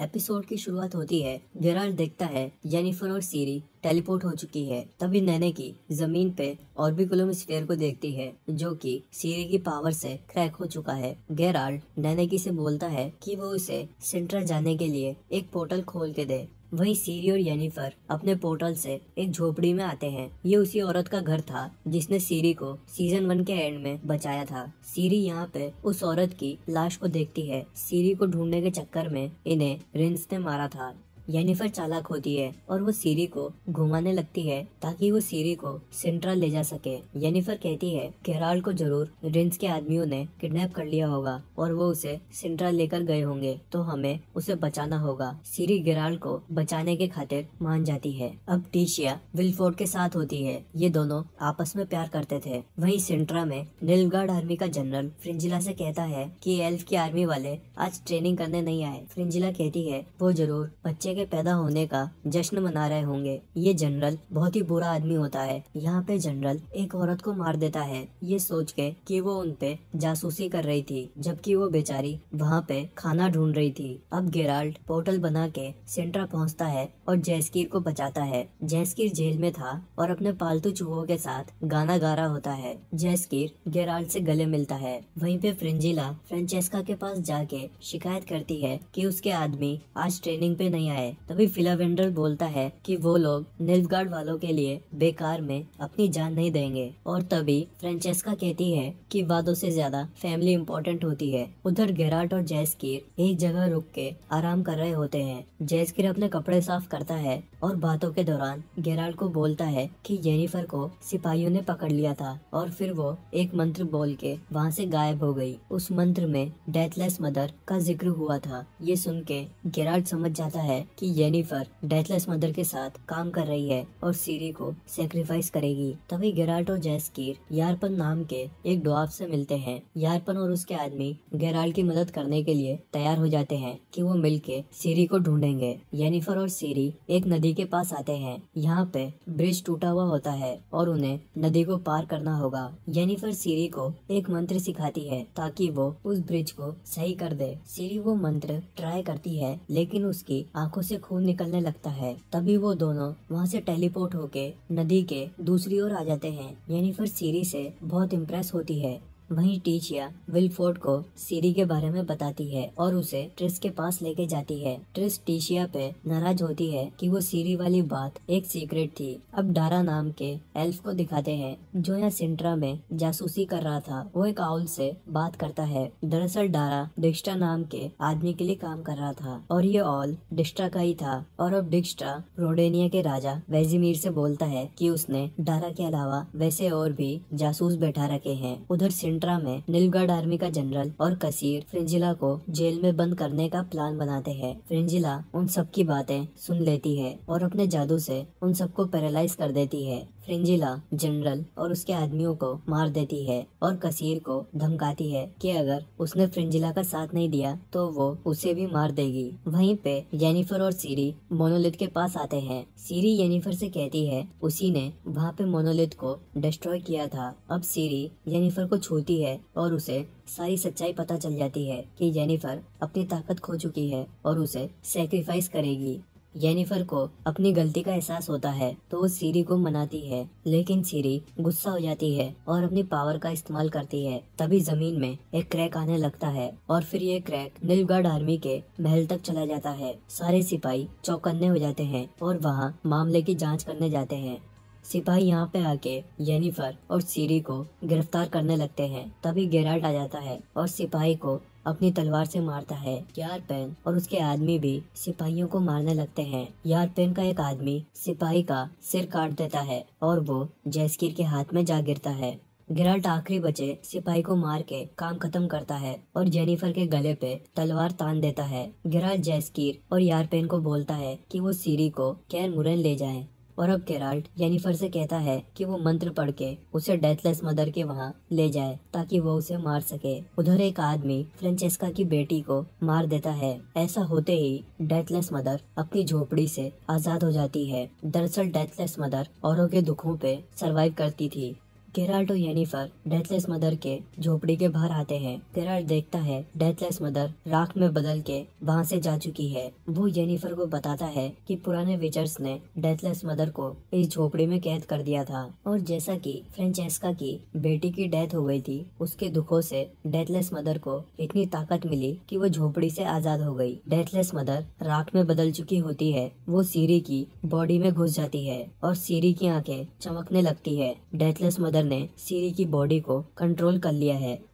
Episode की शुरुआत होती है गेराल्ड देखता है जेनिफर और सीरी टेलीपोर्ट हो चुकी है। तभी नैने की ज़मीन पे ऑर्बिकुलम स्फीयर को देखती है, जो कि सीरी की पावर से क्रैक हो चुका है। गेराल्ड नैनेकी से बोलता है कि वो उसे सेंट्रल जाने के लिए एक पोर्टल खोल के दे। वहीं सीरी और येनिफर अपने पोर्टल से एक झोपड़ी में आते हैं। ये उसी औरत का घर था, जिसने सीरी को सीज़न वन के एंड में बचाया था। सीरी यहाँ पे उस औरत की लाश को देखती है। सीरी को ढूँढने के चक्कर में इन्हें रिंस ने मारा था। येनिफर चालाक होती है और वो सीरी को घुमाने लगती है ताकि वो सीरी को सेंट्रल ले जा सके। येनिफर कहती है केराल को ज़रूर रिंस के आदमियों ने किडनैप कर लिया होगा और वो उसे सेंट्रल लेकर गए होंगे तो हमें उसे बचाना होगा। सीरी गिराल को बचाने के खातिर मान जाती है। अब टीशिया विलफोर्ड के साथ होती है। ये दोनों आपस में प्यार करते थे। वहीं सेंट्रा में नीलगार्ड आर्मी का जनरल फ्रिंजिला से कहता है कि एल्फ की आर्मी वाले आज ट्रेनिंग करने नहीं आए। फ्रिंजिला कहती है, वो ज़रूर बच्चे के पैदा होने का जश्न मना रहे होंगे। ये जनरल बहुत ही बुरा आदमी होता है। यहाँ पे जनरल एक औरत को मार देता है। ये सोच के कि वो उन पे जासूसी कर रही थी, जबकि वो बेचारी वहाँ पे खाना ढूंढ रही थी। अब गेराल्ड पोर्टल बना के सेंट्रा पहुँचता है और जैसकीर को बचाता है। जैसकीर जेल में था और अपने पालतू चूहों के साथ गाना गा रहा होता है। जैसकीर गेराल्ड से गले मिलता है। वहीं पे फ्रिंजिला फ्रेंचेस्का के पास जाके शिकायत करती है कि उसके आदमी आज ट्रेनिंग पे नहीं आए। तभी फिलावेंडर बोलता है कि वो लोग निल्फगार्ड वालों के लिए बेकार में अपनी जान नहीं देंगे। और तभी फ्रेंचेस्का कहती है कि वादों से ज़्यादा फैमिली इम्पोर्टेंट होती है। उधर गेराट और जैसकीर एक जगह रुक के आराम कर रहे होते हैं। जैसकीर अपने कपड़े साफ़ करता है और बातों के दौरान गेराल्ड को बोलता है कि जेनिफर को सिपाहियों ने पकड़ लिया था और फिर वो एक मंत्र बोल के वहाँ से गायब हो गई। उस मंत्र में डेथलेस मदर का ज़िक्र हुआ था। ये सुन के गेराल्ड समझ जाता है कि जेनिफर डेथलेस मदर के साथ काम कर रही है और सीरी को सेक्रीफाइस करेगी। तभी गेराल्ट और जैसकीर यारपन नाम के एक डॉफ से मिलते हैं। यारपन और उसके आदमी गेराल्ट की मदद करने के लिए तैयार हो जाते हैं कि वो मिलके सीरी को ढूंढेंगे। येनिफर और सीरी एक नदी के पास आते हैं। यहाँ पे ब्रिज टूटा हुआ होता है और उन्हें नदी को पार करना होगा। येनिफर सीरी को एक मंत्र सिखाती है ताकि वो उस ब्रिज को सही कर दे। सीरी वो मंत्र ट्राई करती है, लेकिन उसकी आँखों से खून निकलने लगता है, तभी वो दोनों वहाँ से टेलीपोर्ट होके नदी के दूसरी ओर आ जाते हैं। जेनिफर सीरी से बहुत इम्प्रेस होती है। वहीं टीचिया विलफोर्ड को सीरी के बारे में बताती है और उसे ट्रिस के पास लेके जाती है। ट्रिस टीशिया पे नाराज़ होती है कि वो सीरी वाली बात एक सीक्रेट थी। अब डारा नाम के एल्फ को दिखाते हैं, जो यहाँ सिंट्रा में जासूसी कर रहा था। वो एक आउल से बात करता है। दरअसल डारा डिक्स्टा नाम के आदमी के लिए काम कर रहा था और ये ऑल डिस्ट्रा का ही था। और अब डिक्स्टा रोडेनिया के राजा वेजिमीर से बोलता है कि उसने डारा के अलावा वैसे और भी जासूस बैठा रखे हैं। उधर में नीलगढ़ आर्मी का जनरल और कसीर फ्रिंजिला को जेल में बंद करने का प्लान बनाते हैं। फ्रिंजिला उन सबकी बातें सुन लेती है और अपने जादू से उन सबको पैरालाइज कर देती है। फ्रिंजिला, जनरल और उसके आदमियों को मार देती है और कसीर को धमकाती है कि अगर उसने फ्रिंजिला का साथ नहीं दिया तो वो उसे भी मार देगी। वहीं पे जेनिफर और सीरी मोनोलिथ के पास आते हैं। सीरी जेनिफर से कहती है, उसी ने वहाँ पे मोनोलिथ को डिस्ट्रॉय किया था। अब सीरी जेनिफर को छूती है और उसे सारी सच्चाई पता चल जाती है कि जेनिफर अपनी ताकत खो चुकी है और उसे सेक्रीफाइस करेगी। जेनिफर को अपनी गलती का एहसास होता है तो वो सीरी को मनाती है। लेकिन सीरी गुस्सा हो जाती है और अपनी पावर का इस्तेमाल करती है। तभी ज़मीन में एक क्रैक आने लगता है और फिर ये क्रैक नीलगार्ड आर्मी के महल तक चला जाता है। सारे सिपाही चौकन्ने हो जाते हैं और वहाँ मामले की जाँच करने जाते हैं। सिपाही यहाँ पे आके जेनिफर और सीरी को गिरफ़्तार करने लगते हैं। तभी गेराल्ट आ जाता है और सिपाही को अपनी तलवार से मारता है। यार पेन और उसके आदमी भी सिपाहियों को मारने लगते हैं। यार पेन का एक आदमी सिपाही का सिर काट देता है और वो जैसकीर के हाथ में जा गिरता है। गिराल्ट आखिरी बचे सिपाही को मार के काम खत्म करता है और जेनिफर के गले पे तलवार तान देता है। गिराल्ट जैसकीर और यारपेन को बोलता है कि वो सीरी को कैर मुरन ले जाएँ। और अब केराल्ट जेनिफर से कहता है कि वो मंत्र पढ़ के उसे डेथलेस मदर के वहाँ ले जाए, ताकि वो उसे मार सके। उधर एक आदमी फ्रेंचेस्का की बेटी को मार देता है। ऐसा होते ही डेथलेस मदर अपनी झोपड़ी से आज़ाद हो जाती है। दरअसल डेथलेस मदर औरों के दुखों पे सरवाइव करती थी। गेराल्ट और येनिफर, डेथलेस मदर के झोपड़ी के बाहर आते हैं। गेराल्ट देखता है, डेथलेस मदर राख में बदल के वहाँ से जा चुकी है। वो येनिफर को बताता है कि पुराने विचर्स ने डेथलेस मदर को इस झोपड़ी में कैद कर दिया था। और जैसा कि फ्रेंचेस्का की बेटी की डेथ हो गई थी, उसके दुखों से डेथलेस मदर को इतनी ताकत मिली कि वो झोपड़ी से आज़ाद हो गई। डेथलेस मदर राख में बदल चुकी होती है। वो सीरी की बॉडी में घुस जाती है और सीरी की आँखें चमकने लगती है। डेथलेस मदर ने सीरी की बॉडी को कंट्रोल कर लिया है।